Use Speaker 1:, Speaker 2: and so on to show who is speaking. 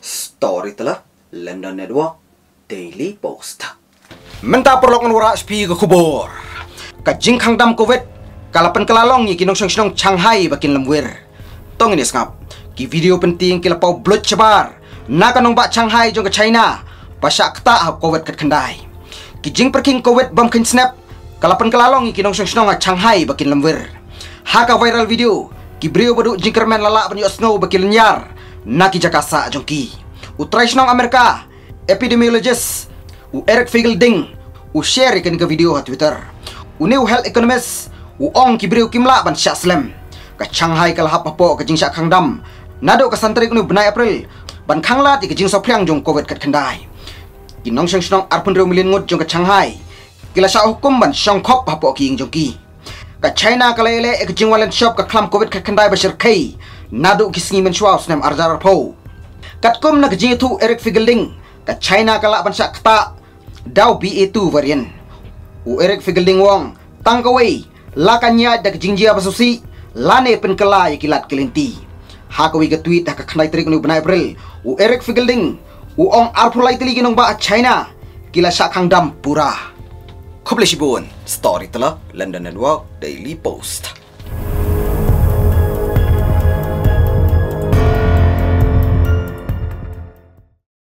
Speaker 1: Storyteller London Network Daily Post
Speaker 2: Menta perlok nura spi ke kubur. Ka jingkang dam covid kalapan kelalong yi kinong song Shanghai bakin lemwir. Tong ini skap. Ki video penting kila pau blood cebar. Na kanong ba Shanghai jong ke China. Pasyak kata ha covid kat kendai. Ki jing perking covid bam kin snap. Kalapan kelalong yi kinong song Shanghai bakin lemwir. Ha ka viral video. Ki brio badu jingkerman lalak banyu snow bakin lenyar. Na ki jakasa jong ki. Utrai senong Amerika. Epidemiologist u Eric Fiegelding u share ikan ke video ha Twitter. U new health economist u ong ki beriu kimla ban syak slam. Ka Shanghai kal hap po ka jing syak khang dam. Nado ka santri nu benai April ban khang lat ki jing so phlyang jong covid kat khandai. Ki nong shang shong arpun reu million ngut jong ka Shanghai. Kila syak hukum ban shong khop ha po ki ing jong ki. Ka China kala ele ek jing walen shop ka klam covid kat khandai ba shir kai. Nado ki singi men shwa snam arjar po. Kat kum na ka jing tu Eric Fiegelding ka China kala ban syak kata Daw BA2 variant. U Eric Fiegelding Wong, tangkaway, lakanya dak jingjia basusi, lane penkela ikilat kelinti. Hakawi ke tweet dak khnai trik nu benai April. U Eric Fiegelding, u ong arpulai tili ginong ba China, kila sakang dam pura.
Speaker 1: Kublishibun Storyteller London Network Daily Post